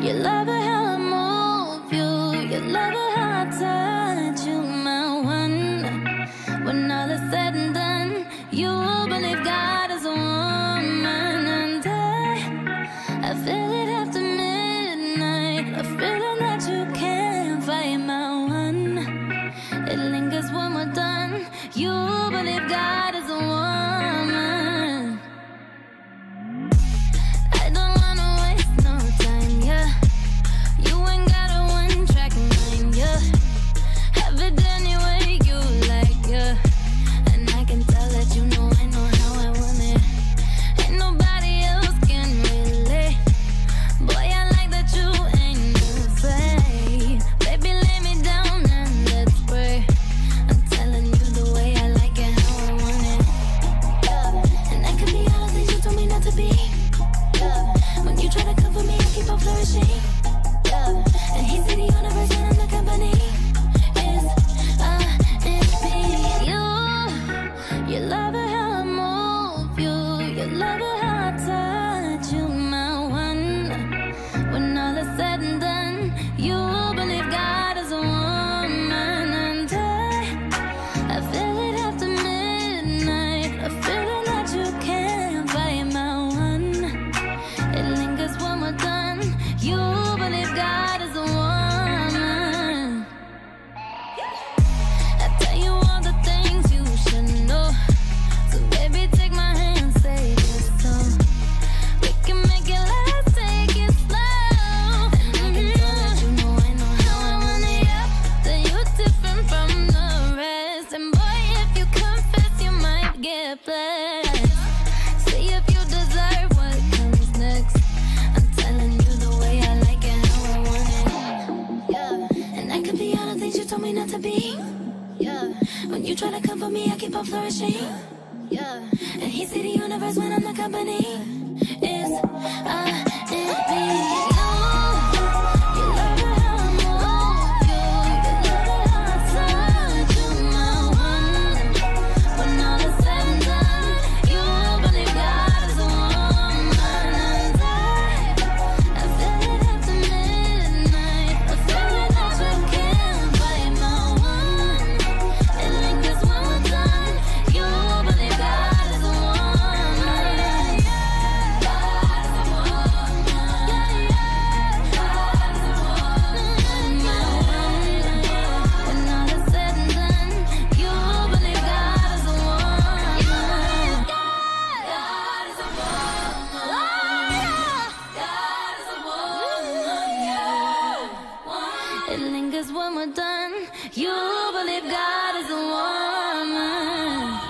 Your lover get blessed. See if you deserve what comes next. I'm telling you the way I like it, how I want it. Yeah. And I could be all the things you told me not to be. Yeah. When you try to come for me, I keep on flourishing. Yeah. And he see the universe when I'm the company. Is I. It lingers when we're done. You believe God is a woman.